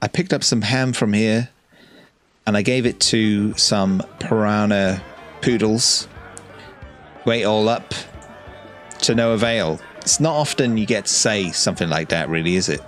I picked up some ham from here and I gave it to some piranha poodles. Wait all up to no avail. It's not often you get to say something like that, really, is it?